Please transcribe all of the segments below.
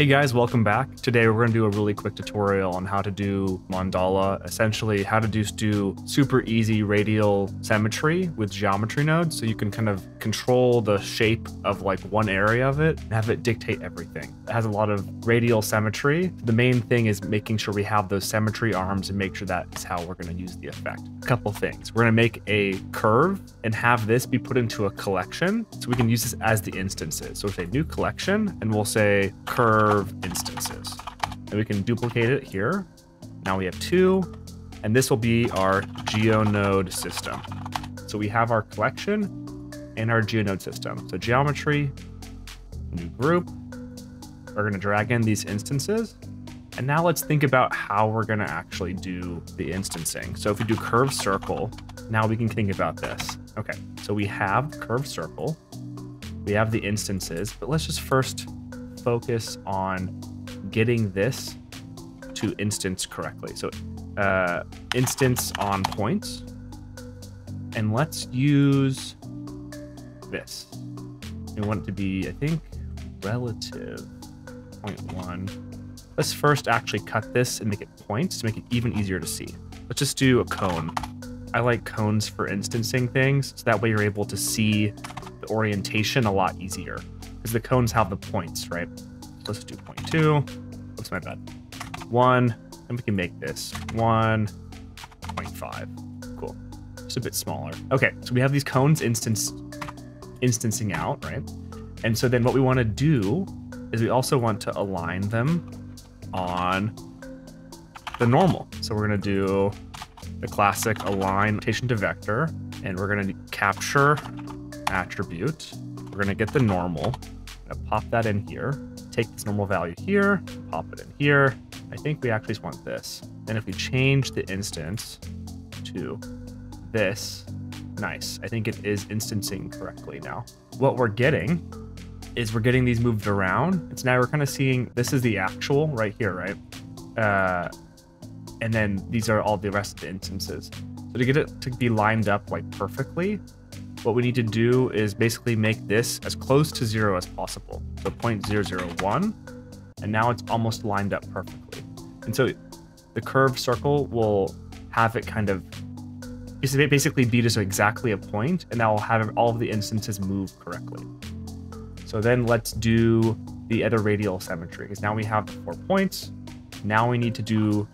Hey guys, welcome back. Today we're going to do a really quick tutorial on how to do mandala, essentially how to just do super easy radial symmetry with geometry nodes so you can kind of control the shape of like one area of it and have it dictate everything. It has a lot of radial symmetry. The main thing is making sure we have those symmetry arms and make sure that's how we're going to use the effect. A couple things. We're going to make a curve and have this be put into a collection so we can use this as the instances. So we'll say new collection and we'll say curve curve instances. And we can duplicate it here. Now we have two, and this will be our GeoNode system. So we have our collection and our GeoNode system. So geometry, new group. We're going to drag in these instances. And now let's think about how we're going to actually do the instancing. So if we do curve circle, now we can think about this. Okay, so we have curve circle. We have the instances, but let's just first focus on getting this to instance correctly. So uh, instance on points. And let's use this. We want it to be, I think, relative 0.1. Let's first actually cut this and make it points to make it even easier to see. Let's just do a cone. I like cones for instancing things, so that way you're able to see the orientation a lot easier because the cones have the points, right? Let's do point two. What's my bad? One, and we can make this 1.5. Cool. Just a bit smaller. Okay, so we have these cones instance instancing out, right? And so then what we want to do is we also want to align them on the normal. So we're going to do the classic align rotation to vector, and we're going to capture attribute. We're to get the normal, Gonna pop that in here, take this normal value here, pop it in here. I think we actually want this. Then if we change the instance to this, nice. I think it is instancing correctly now. What we're getting is we're getting these moved around. It's now we're kind of seeing this is the actual right here, right? Uh, and then these are all the rest of the instances. So to get it to be lined up like perfectly, what we need to do is basically make this as close to zero as possible. So 0.001, and now it's almost lined up perfectly. And so the curved circle will have it kind of basically be just exactly a point, and that will have all of the instances move correctly. So then let's do the other radial symmetry, because now we have the four points. Now we need to do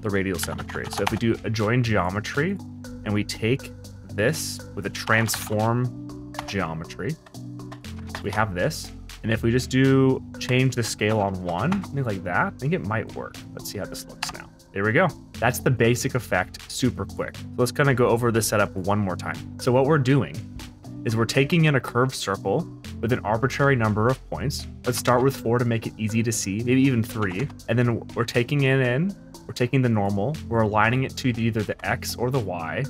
the radial symmetry. So if we do a join geometry, and we take this with a transform geometry. So we have this. And if we just do change the scale on one, something like that, I think it might work. Let's see how this looks now. There we go. That's the basic effect super quick. So let's kind of go over the setup one more time. So what we're doing is we're taking in a curved circle with an arbitrary number of points. Let's start with four to make it easy to see, maybe even three. And then we're taking it in, we're taking the normal, we're aligning it to either the X or the Y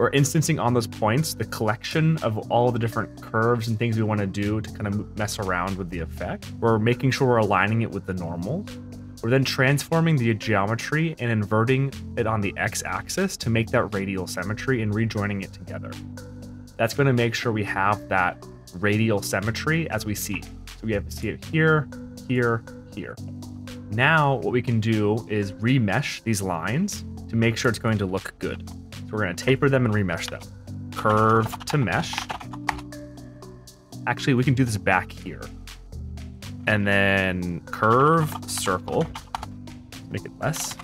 we're instancing on those points the collection of all the different curves and things we want to do to kind of mess around with the effect. We're making sure we're aligning it with the normal. We're then transforming the geometry and inverting it on the x-axis to make that radial symmetry and rejoining it together. That's going to make sure we have that radial symmetry as we see. So we have to see it here, here, here. Now what we can do is remesh these lines to make sure it's going to look good. So we're going to taper them and remesh them. Curve to mesh. Actually, we can do this back here. And then curve circle. Make it less.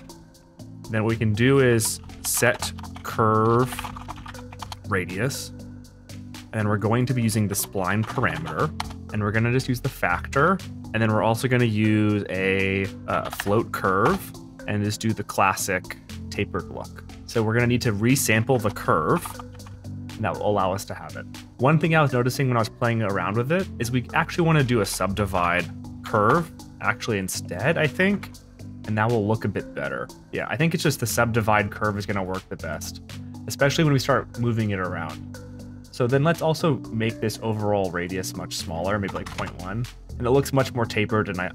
Then what we can do is set curve radius. And we're going to be using the spline parameter. And we're going to just use the factor. And then we're also going to use a uh, float curve and just do the classic tapered look. So we're going to need to resample the curve, and that will allow us to have it. One thing I was noticing when I was playing around with it is we actually want to do a subdivide curve actually instead, I think, and that will look a bit better. Yeah, I think it's just the subdivide curve is going to work the best, especially when we start moving it around. So then let's also make this overall radius much smaller, maybe like 0.1, and it looks much more tapered, and I,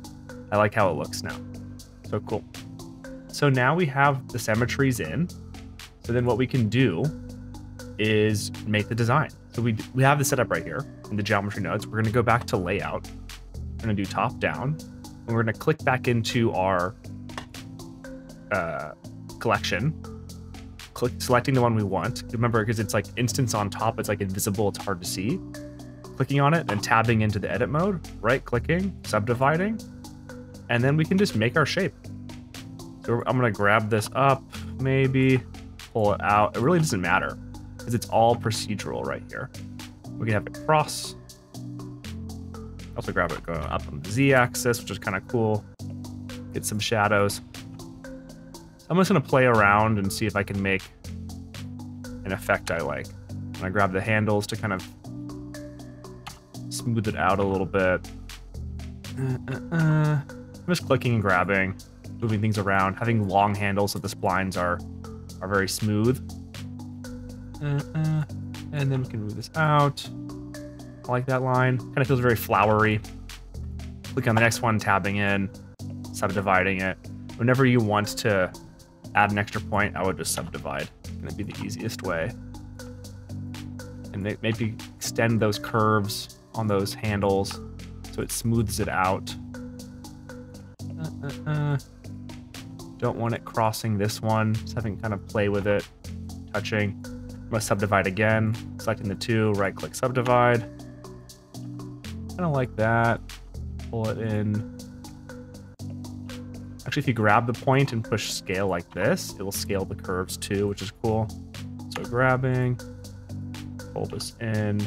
I like how it looks now. So cool. So now we have the symmetries in, so then what we can do is make the design. So we, we have the setup right here in the geometry nodes. We're going to go back to layout. We're going to do top down. And we're going to click back into our uh, collection, click selecting the one we want. Remember, because it's like instance on top, it's like invisible, it's hard to see. Clicking on it and tabbing into the edit mode, right clicking, subdividing, and then we can just make our shape. So I'm gonna grab this up, maybe pull it out. It really doesn't matter because it's all procedural right here. We can have it cross. Also grab it going up on the z-axis, which is kind of cool. Get some shadows. I'm just gonna play around and see if I can make an effect I like. And I grab the handles to kind of smooth it out a little bit. Uh, uh, uh. I'm just clicking and grabbing, moving things around. Having long handles so the splines are are very smooth. Uh, uh. and then we can move this out. I like that line. Kind of feels very flowery. Click on the next one, tabbing in, subdividing it. Whenever you want to add an extra point, I would just subdivide. Gonna be the easiest way. And maybe extend those curves on those handles so it smooths it out. Uh. Don't want it crossing this one. Just having kind of play with it, touching. I'm gonna subdivide again, selecting the two, right click subdivide. Kind of like that. Pull it in. Actually, if you grab the point and push scale like this, it will scale the curves too, which is cool. So grabbing, pull this in.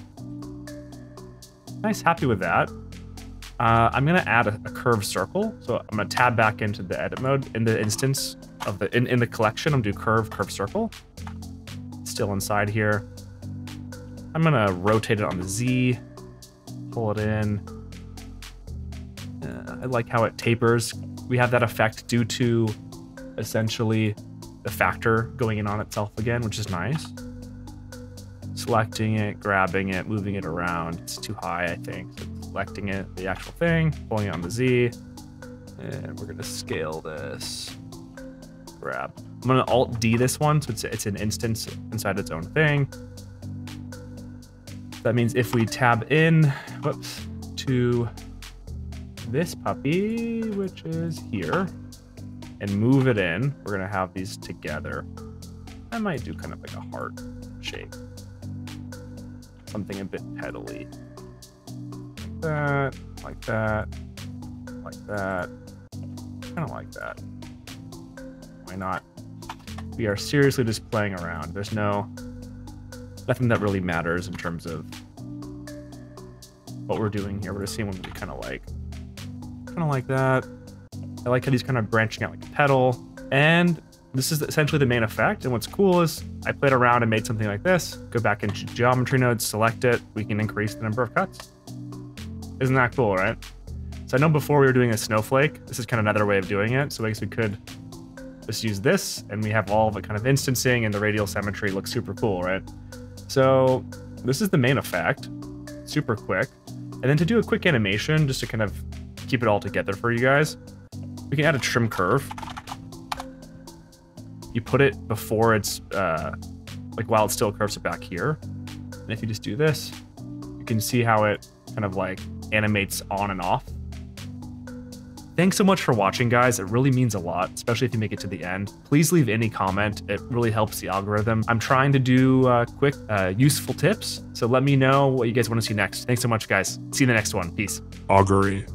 Nice, happy with that. Uh, I'm gonna add a, a curved circle. So I'm gonna tab back into the edit mode in the instance of the in, in the collection. I'm gonna do curve, curve circle. Still inside here. I'm gonna rotate it on the Z, pull it in. Uh, I like how it tapers. We have that effect due to essentially the factor going in on itself again, which is nice. Selecting it, grabbing it, moving it around. It's too high, I think. So selecting it, the actual thing, pulling it on the Z, and we're gonna scale this. Grab. I'm gonna Alt D this one, so it's it's an instance inside its own thing. That means if we tab in, whoops, to this puppy, which is here, and move it in, we're gonna have these together. I might do kind of like a heart shape. Something a bit pedally that, like that, like that, kind of like that. Why not? We are seriously just playing around. There's no, nothing that really matters in terms of what we're doing here. We're just seeing what we kind of like. Kind of like that. I like how he's kind of branching out like a petal. And this is essentially the main effect. And what's cool is I played around and made something like this. Go back into geometry nodes, select it. We can increase the number of cuts. Isn't that cool, right? So I know before we were doing a snowflake, this is kind of another way of doing it. So I guess we could just use this and we have all the kind of instancing and the radial symmetry looks super cool, right? So this is the main effect, super quick. And then to do a quick animation, just to kind of keep it all together for you guys, we can add a trim curve. You put it before it's, uh, like while it still curves it back here. And if you just do this, you can see how it kind of like animates on and off. Thanks so much for watching, guys. It really means a lot, especially if you make it to the end. Please leave any comment. It really helps the algorithm. I'm trying to do uh, quick, uh, useful tips. So let me know what you guys want to see next. Thanks so much, guys. See you in the next one. Peace. Augury.